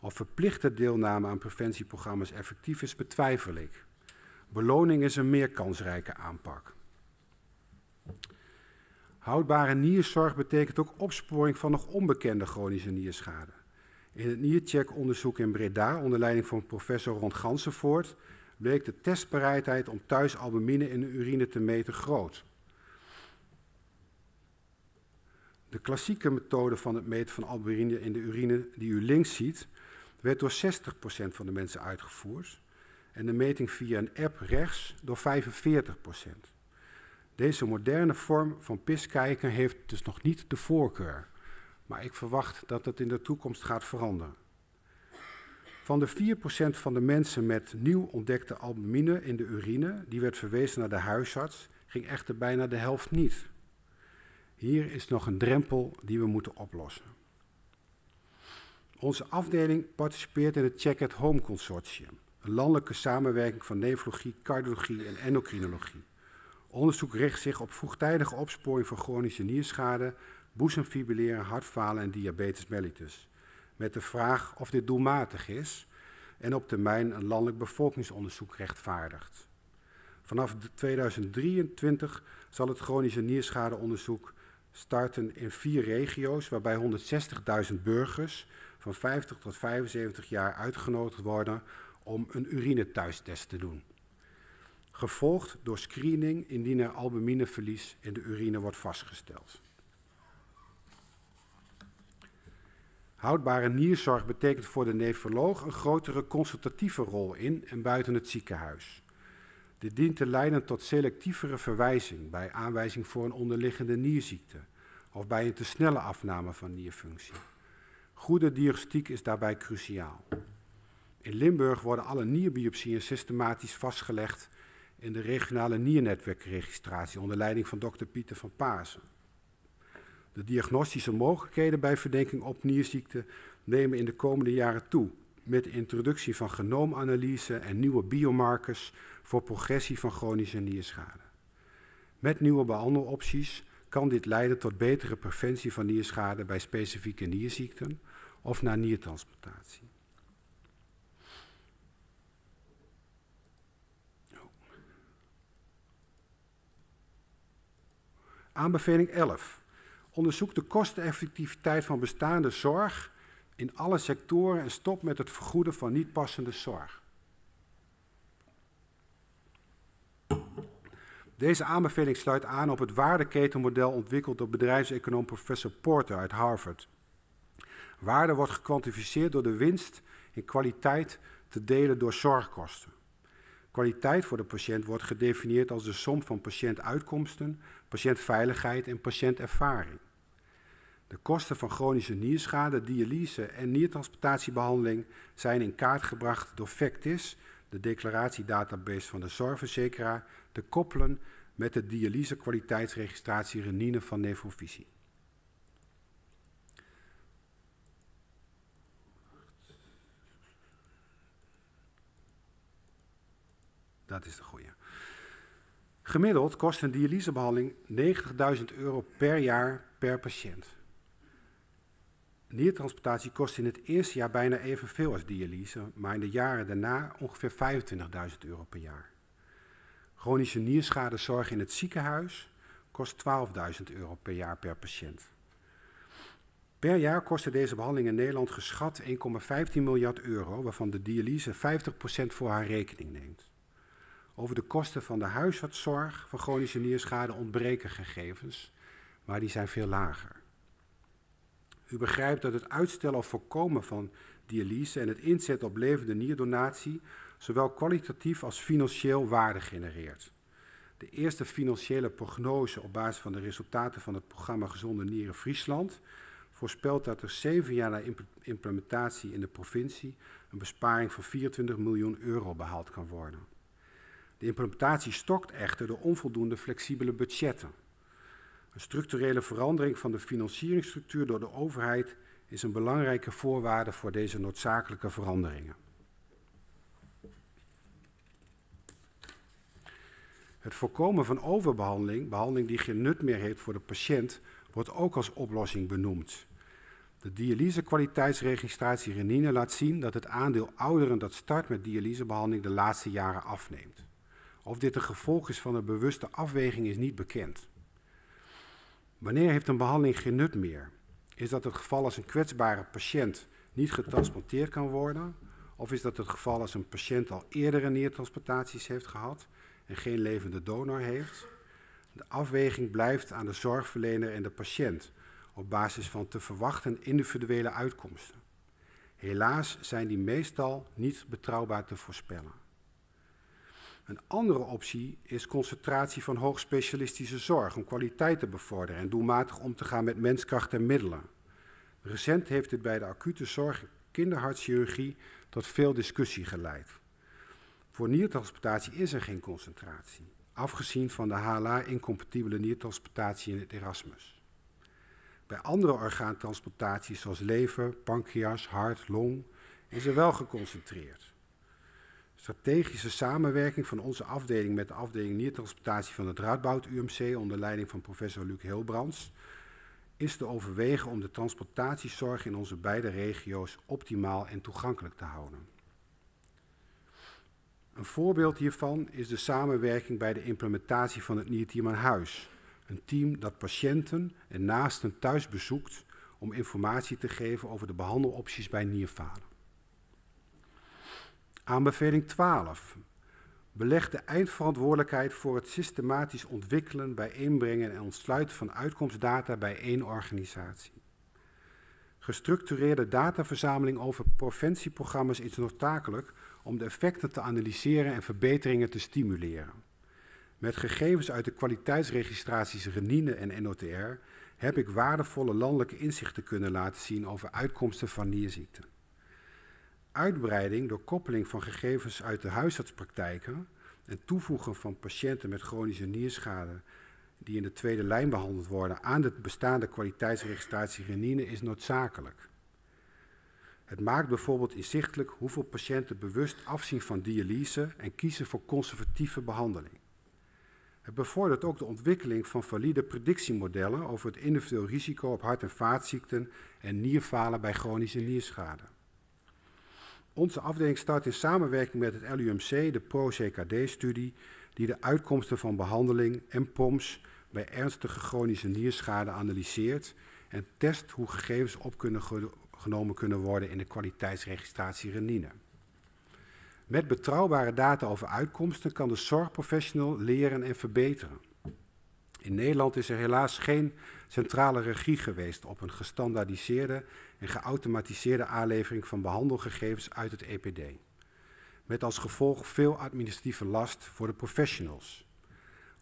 Of verplichte deelname aan preventieprogramma's effectief is, betwijfel ik. Beloning is een meer kansrijke aanpak. Houdbare nierzorg betekent ook opsporing van nog onbekende chronische nierschade. In het niercheckonderzoek in Breda, onder leiding van professor Rond Gansenvoort, bleek de testbereidheid om thuis albumine in de urine te meten groot. De klassieke methode van het meten van albumine in de urine die u links ziet, werd door 60% van de mensen uitgevoerd en de meting via een app rechts door 45%. Deze moderne vorm van piskijken heeft dus nog niet de voorkeur, maar ik verwacht dat het in de toekomst gaat veranderen. Van de 4% van de mensen met nieuw ontdekte albumine in de urine, die werd verwezen naar de huisarts, ging echter bijna de helft niet. Hier is nog een drempel die we moeten oplossen. Onze afdeling participeert in het Check at Home Consortium, een landelijke samenwerking van nefrologie, cardiologie en endocrinologie. Onderzoek richt zich op vroegtijdige opsporing van chronische nierschade, boezemfibrilleren, hartfalen en diabetes mellitus. Met de vraag of dit doelmatig is en op termijn een landelijk bevolkingsonderzoek rechtvaardigt. Vanaf 2023 zal het chronische nierschadeonderzoek starten in vier regio's, waarbij 160.000 burgers van 50 tot 75 jaar uitgenodigd worden om een urinethuistest te doen gevolgd door screening indien er albumineverlies in de urine wordt vastgesteld. Houdbare nierzorg betekent voor de nefroloog een grotere consultatieve rol in en buiten het ziekenhuis. Dit dient te leiden tot selectievere verwijzing bij aanwijzing voor een onderliggende nierziekte of bij een te snelle afname van nierfunctie. Goede diagnostiek is daarbij cruciaal. In Limburg worden alle nierbiopsieën systematisch vastgelegd in de regionale niernetwerkregistratie onder leiding van dokter Pieter van Paasen. De diagnostische mogelijkheden bij verdenking op nierziekte nemen in de komende jaren toe met de introductie van genoomanalyse en nieuwe biomarkers voor progressie van chronische nierschade. Met nieuwe behandelopties kan dit leiden tot betere preventie van nierschade bij specifieke nierziekten of na niertransplantatie. Aanbeveling 11. Onderzoek de kosteneffectiviteit van bestaande zorg in alle sectoren en stop met het vergoeden van niet passende zorg. Deze aanbeveling sluit aan op het waardeketenmodel ontwikkeld door bedrijfseconoom professor Porter uit Harvard. Waarde wordt gekwantificeerd door de winst in kwaliteit te delen door zorgkosten. Kwaliteit voor de patiënt wordt gedefinieerd als de som van patiëntuitkomsten, patiëntveiligheid en patiëntervaring. De kosten van chronische nierschade, dialyse en niertransplantatiebehandeling zijn in kaart gebracht door FECTIS, de declaratiedatabase van de zorgverzekeraar, te koppelen met de dialyse kwaliteitsregistratie renine van Nefrovisie. Dat is de goede. Gemiddeld kost een dialysebehandeling 90.000 euro per jaar per patiënt. Niertransplantatie kost in het eerste jaar bijna evenveel als dialyse, maar in de jaren daarna ongeveer 25.000 euro per jaar. Chronische nierschadezorg in het ziekenhuis kost 12.000 euro per jaar per patiënt. Per jaar kosten deze behandelingen in Nederland geschat 1,15 miljard euro, waarvan de dialyse 50% voor haar rekening neemt. Over de kosten van de huisartszorg van chronische nierschade ontbreken gegevens, maar die zijn veel lager. U begrijpt dat het uitstellen of voorkomen van dialyse en het inzetten op levende nierdonatie zowel kwalitatief als financieel waarde genereert. De eerste financiële prognose op basis van de resultaten van het programma Gezonde Nieren Friesland voorspelt dat er zeven jaar na implementatie in de provincie een besparing van 24 miljoen euro behaald kan worden. De implementatie stokt echter door onvoldoende flexibele budgetten. Een structurele verandering van de financieringsstructuur door de overheid is een belangrijke voorwaarde voor deze noodzakelijke veranderingen. Het voorkomen van overbehandeling, behandeling die geen nut meer heeft voor de patiënt, wordt ook als oplossing benoemd. De dialyse-kwaliteitsregistratie renine laat zien dat het aandeel ouderen dat start met dialysebehandeling de laatste jaren afneemt. Of dit een gevolg is van een bewuste afweging is niet bekend. Wanneer heeft een behandeling geen nut meer? Is dat het geval als een kwetsbare patiënt niet getransplanteerd kan worden? Of is dat het geval als een patiënt al eerdere niertransplantaties heeft gehad en geen levende donor heeft? De afweging blijft aan de zorgverlener en de patiënt op basis van te verwachten individuele uitkomsten. Helaas zijn die meestal niet betrouwbaar te voorspellen. Een andere optie is concentratie van hoogspecialistische zorg om kwaliteit te bevorderen en doelmatig om te gaan met menskracht en middelen. Recent heeft dit bij de acute zorg kinderhartchirurgie tot veel discussie geleid. Voor niertransplantatie is er geen concentratie, afgezien van de HLA-incompatibele niertransplantatie in het Erasmus. Bij andere orgaantransplantaties zoals lever, pancreas, hart, long is er wel geconcentreerd strategische samenwerking van onze afdeling met de afdeling niertransplantatie van het Radboud UMC onder leiding van professor Luc Hilbrands is te overwegen om de transplantatiezorg in onze beide regio's optimaal en toegankelijk te houden. Een voorbeeld hiervan is de samenwerking bij de implementatie van het Nierteam aan Huis. Een team dat patiënten en naasten thuis bezoekt om informatie te geven over de behandelopties bij nierfalen. Aanbeveling 12. Beleg de eindverantwoordelijkheid voor het systematisch ontwikkelen, bijeenbrengen en ontsluiten van uitkomstdata bij één organisatie. Gestructureerde dataverzameling over preventieprogramma's is noodzakelijk om de effecten te analyseren en verbeteringen te stimuleren. Met gegevens uit de kwaliteitsregistraties Renine en NOTR heb ik waardevolle landelijke inzichten kunnen laten zien over uitkomsten van nierziekten uitbreiding door koppeling van gegevens uit de huisartspraktijken en toevoegen van patiënten met chronische nierschade die in de tweede lijn behandeld worden aan de bestaande kwaliteitsregistratie renine is noodzakelijk. Het maakt bijvoorbeeld inzichtelijk hoeveel patiënten bewust afzien van dialyse en kiezen voor conservatieve behandeling. Het bevordert ook de ontwikkeling van valide predictiemodellen over het individueel risico op hart- en vaatziekten en nierfalen bij chronische nierschade. Onze afdeling start in samenwerking met het LUMC de PRO-CKD-studie, die de uitkomsten van behandeling en POMS bij ernstige chronische nierschade analyseert en test hoe gegevens op kunnen genomen kunnen worden in de kwaliteitsregistratie renine. Met betrouwbare data over uitkomsten kan de zorgprofessional leren en verbeteren. In Nederland is er helaas geen centrale regie geweest op een gestandaardiseerde en geautomatiseerde aanlevering van behandelgegevens uit het EPD. Met als gevolg veel administratieve last voor de professionals.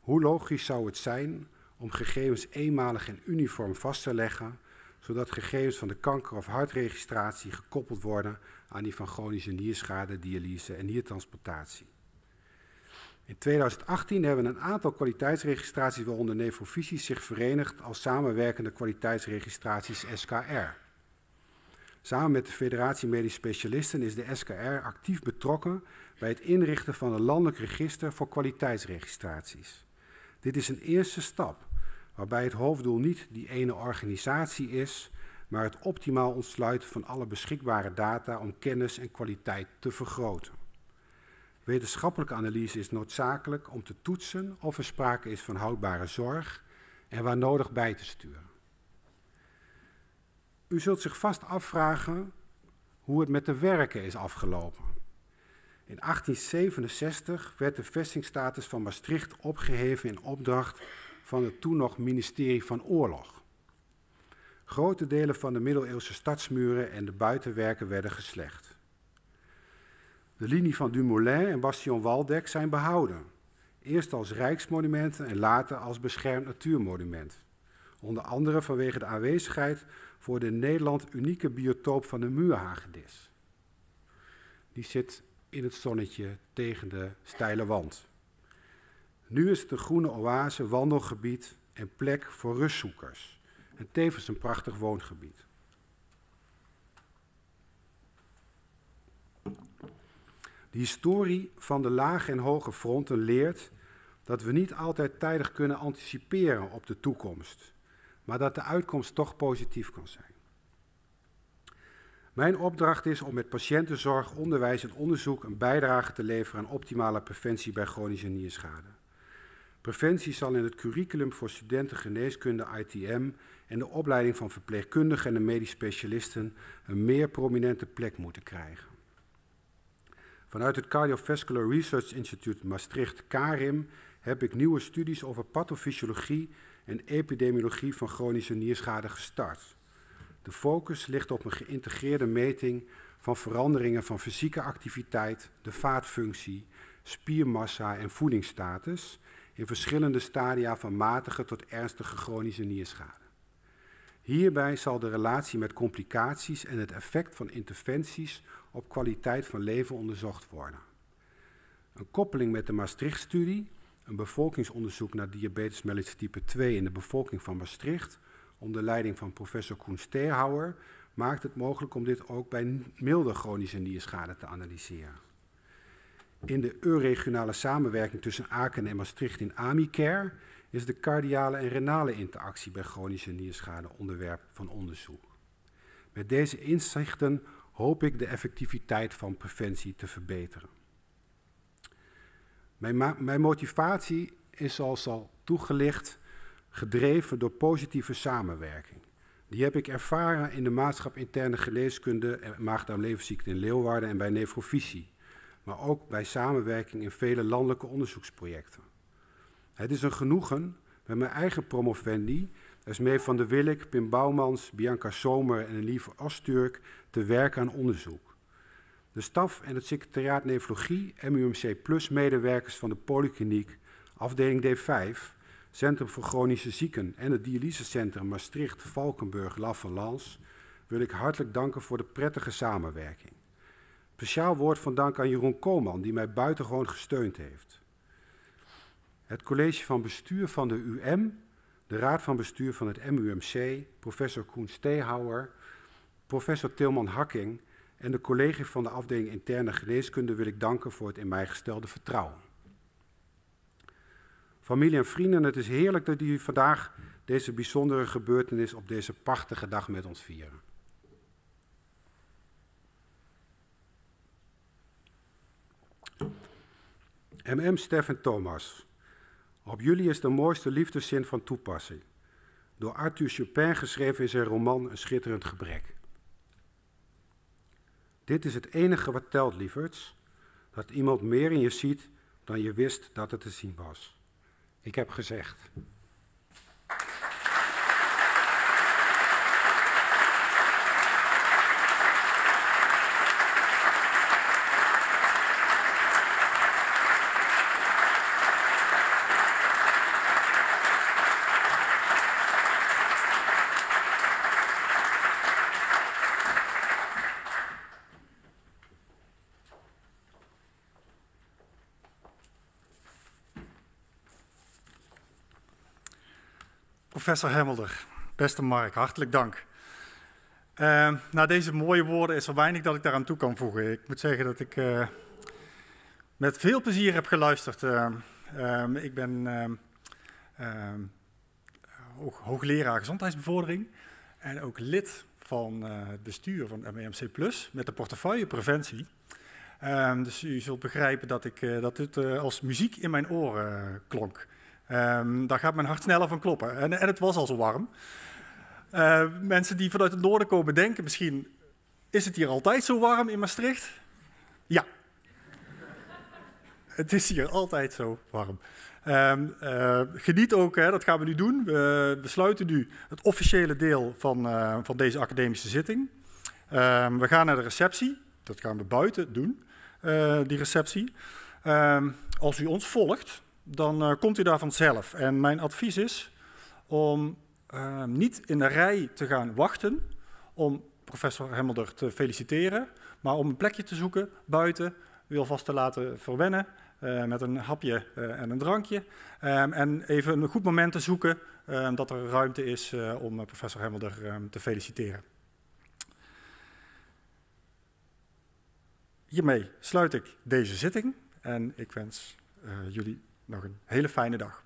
Hoe logisch zou het zijn om gegevens eenmalig en uniform vast te leggen, zodat gegevens van de kanker- of hartregistratie gekoppeld worden aan die van chronische nierschade, dialyse en niertransplantatie. In 2018 hebben een aantal kwaliteitsregistraties, waaronder Nefrovisie, zich verenigd als samenwerkende kwaliteitsregistraties SKR. Samen met de Federatie Medisch Specialisten is de SKR actief betrokken bij het inrichten van een landelijk register voor kwaliteitsregistraties. Dit is een eerste stap, waarbij het hoofddoel niet die ene organisatie is, maar het optimaal ontsluiten van alle beschikbare data om kennis en kwaliteit te vergroten. Wetenschappelijke analyse is noodzakelijk om te toetsen of er sprake is van houdbare zorg en waar nodig bij te sturen. U zult zich vast afvragen hoe het met de werken is afgelopen. In 1867 werd de vestingstatus van Maastricht opgeheven in opdracht van het toen nog ministerie van Oorlog. Grote delen van de middeleeuwse stadsmuren en de buitenwerken werden geslecht. De linie van Dumoulin en Bastion Waldeck zijn behouden. Eerst als rijksmonumenten en later als beschermd natuurmonument. Onder andere vanwege de aanwezigheid voor de Nederland unieke biotoop van de muurhagedis. Die zit in het zonnetje tegen de steile wand. Nu is het een groene oase, wandelgebied en plek voor rustzoekers. En tevens een prachtig woongebied. De historie van de lage en hoge fronten leert dat we niet altijd tijdig kunnen anticiperen op de toekomst, maar dat de uitkomst toch positief kan zijn. Mijn opdracht is om met patiëntenzorg, onderwijs en onderzoek een bijdrage te leveren aan optimale preventie bij chronische nierschade. Preventie zal in het curriculum voor studenten geneeskunde ITM en de opleiding van verpleegkundigen en medisch specialisten een meer prominente plek moeten krijgen. Vanuit het Cardiovascular Research Institute Maastricht, CARIM, heb ik nieuwe studies over pathofysiologie en epidemiologie van chronische nierschade gestart. De focus ligt op een geïntegreerde meting van veranderingen van fysieke activiteit, de vaatfunctie, spiermassa en voedingsstatus in verschillende stadia van matige tot ernstige chronische nierschade. Hierbij zal de relatie met complicaties en het effect van interventies op kwaliteit van leven onderzocht worden. Een koppeling met de Maastricht-studie, een bevolkingsonderzoek naar diabetes mellitus type 2 in de bevolking van Maastricht, onder leiding van professor Koen Steerhouwer, maakt het mogelijk om dit ook bij milde chronische nierschade te analyseren. In de euregionale samenwerking tussen Aken en Maastricht in AmiCare is de cardiale en renale interactie bij chronische nierschade onderwerp van onderzoek. Met deze inzichten hoop ik de effectiviteit van preventie te verbeteren. Mijn, mijn motivatie is zoals al toegelicht gedreven door positieve samenwerking. Die heb ik ervaren in de maatschap interne geneeskunde en maag-darm-leverziekte in Leeuwarden en bij Nefrovisie, maar ook bij samenwerking in vele landelijke onderzoeksprojecten. Het is een genoegen met mijn eigen promovendi, Esmee van der Willik, Pim Bouwmans, Bianca Zomer en Lieve Osturk te werken aan onderzoek. De staf en het secretariaat nefrologie, MUMC Plus medewerkers van de Polykliniek, afdeling D5, Centrum voor Chronische Zieken en het Dialysecentrum Maastricht, Valkenburg, La Valence, wil ik hartelijk danken voor de prettige samenwerking. Speciaal woord van dank aan Jeroen Koolman, die mij buitengewoon gesteund heeft. Het college van bestuur van de UM, de raad van bestuur van het MUMC, professor Koen Steehouwer, professor Tilman Hakking en de collega's van de afdeling interne geneeskunde wil ik danken voor het in mij gestelde vertrouwen. Familie en vrienden, het is heerlijk dat jullie vandaag deze bijzondere gebeurtenis op deze prachtige dag met ons vieren. MM Stef en Thomas. Op jullie is de mooiste liefdeszin van toepassing. Door Arthur Chopin geschreven in zijn roman Een schitterend gebrek. Dit is het enige wat telt, lieverds. Dat iemand meer in je ziet dan je wist dat het te zien was. Ik heb gezegd. Professor Hemmelder, beste Mark, hartelijk dank. Uh, na deze mooie woorden is er weinig dat ik daaraan toe kan voegen. Ik moet zeggen dat ik uh, met veel plezier heb geluisterd. Uh, ik ben hoog, hoogleraar gezondheidsbevordering en ook lid van het bestuur van MEMC Plus met de portefeuille preventie. dus u zult begrijpen dat, ik, dat dit als muziek in mijn oren klonk. Um, daar gaat mijn hart sneller van kloppen. En, het was al zo warm. Uh, mensen die vanuit het noorden komen denken misschien, is het hier altijd zo warm in Maastricht? Ja. het is hier altijd zo warm. Um, uh, geniet ook, hè, dat gaan we nu doen. We besluiten nu het officiële deel van, uh, van deze academische zitting. We gaan naar de receptie. Dat gaan we buiten doen, die receptie. als u ons volgt, dan uh, komt u daar vanzelf. En mijn advies is om uh, niet in de rij te gaan wachten om professor Hemmelder te feliciteren, maar om een plekje te zoeken buiten, u alvast te laten verwennen uh, met een hapje en een drankje. Um, en even een goed moment te zoeken um, dat er ruimte is om professor Hemmelder te feliciteren. Hiermee sluit ik deze zitting en ik wens jullie nog een hele fijne dag.